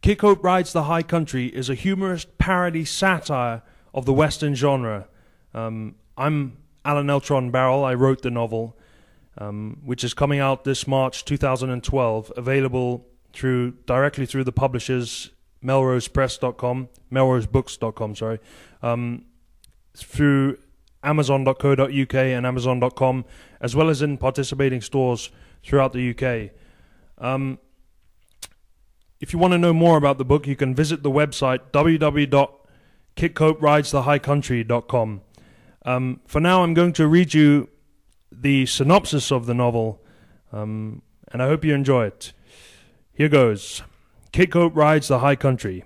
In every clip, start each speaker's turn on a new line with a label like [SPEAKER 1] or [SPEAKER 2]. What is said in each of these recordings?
[SPEAKER 1] Kit Cope Rides the High Country is a humorous parody satire of the Western genre. Um, I'm Alan Eltron Barrell. I wrote the novel, um, which is coming out this March 2012, available through directly through the publishers melrosepress.com, melrosebooks.com, sorry, um, through amazon.co.uk and amazon.com, as well as in participating stores throughout the UK. Um, if you want to know more about the book, you can visit the website www.kitcoperidesthehighcountry.com. Um, for now, I'm going to read you the synopsis of the novel, um, and I hope you enjoy it. Here goes Kit Cope Rides the High Country.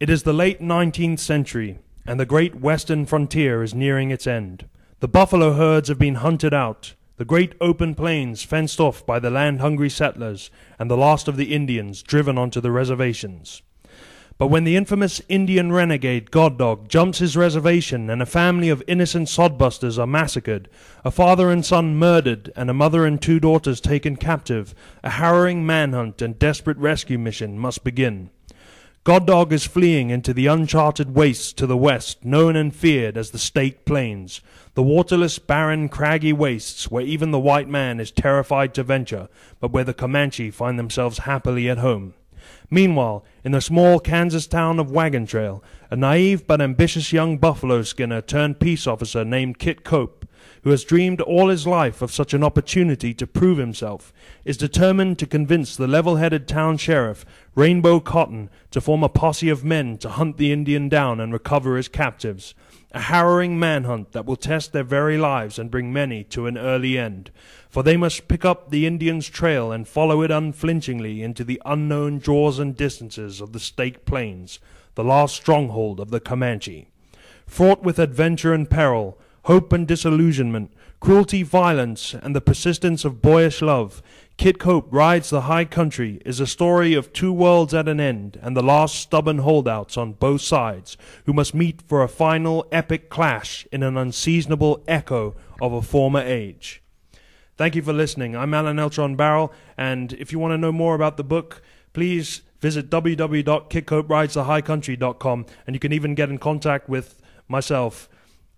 [SPEAKER 1] It is the late 19th century, and the great western frontier is nearing its end. The buffalo herds have been hunted out, the great open plains fenced off by the land hungry settlers, and the last of the Indians driven onto the reservations. But when the infamous Indian renegade God Dog jumps his reservation and a family of innocent sodbusters are massacred, a father and son murdered, and a mother and two daughters taken captive, a harrowing manhunt and desperate rescue mission must begin. God Dog is fleeing into the uncharted wastes to the west, known and feared as the Staked Plains, the waterless, barren, craggy wastes where even the white man is terrified to venture, but where the Comanche find themselves happily at home. Meanwhile, in the small Kansas town of Wagon Trail, a naive but ambitious young buffalo skinner turned peace officer named Kit Cope who has dreamed all his life of such an opportunity to prove himself, is determined to convince the level headed town sheriff, Rainbow Cotton, to form a posse of men to hunt the Indian down and recover his captives. A harrowing manhunt that will test their very lives and bring many to an early end. For they must pick up the Indian's trail and follow it unflinchingly into the unknown jaws and distances of the Stake Plains, the last stronghold of the Comanche. Fraught with adventure and peril, hope and disillusionment, cruelty, violence, and the persistence of boyish love, Kit Cope Rides the High Country is a story of two worlds at an end and the last stubborn holdouts on both sides who must meet for a final epic clash in an unseasonable echo of a former age. Thank you for listening. I'm Alan Eltron Barrell, and if you want to know more about the book, please visit www.kitcoperidesthehighcountry.com and you can even get in contact with myself.